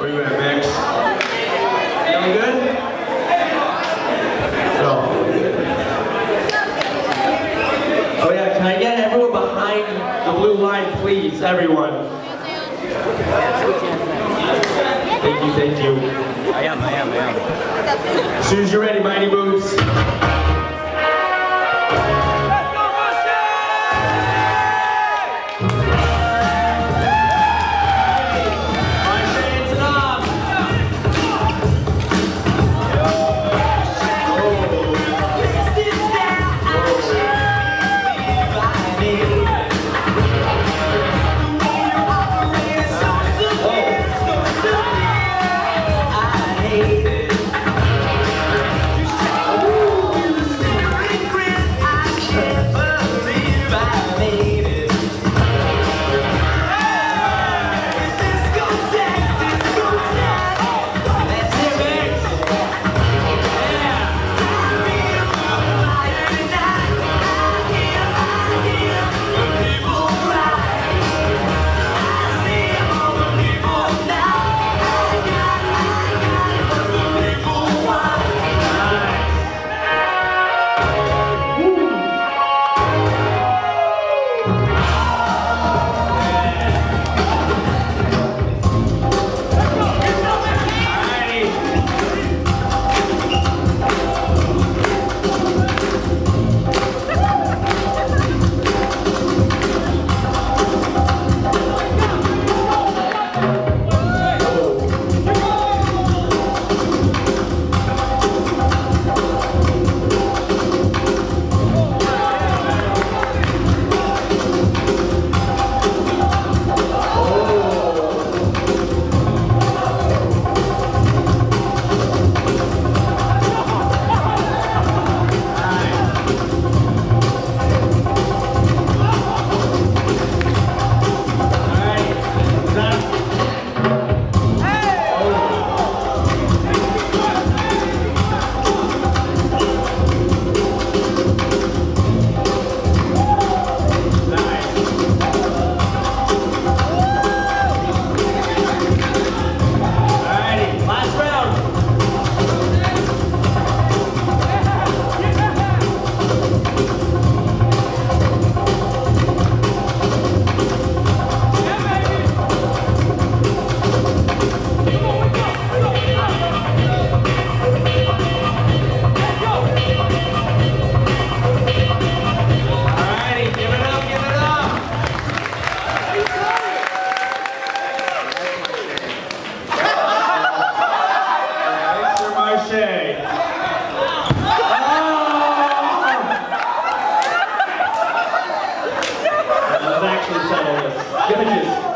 Where you at, Max? Feeling good? No. Oh yeah, can I get everyone behind the blue line, please? Everyone. Thank you, thank you. I am, I am, I am. As soon as you're ready, Mighty Moves.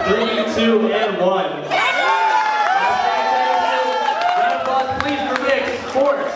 Three, two, and one. Round of applause, please, for Nick Sports.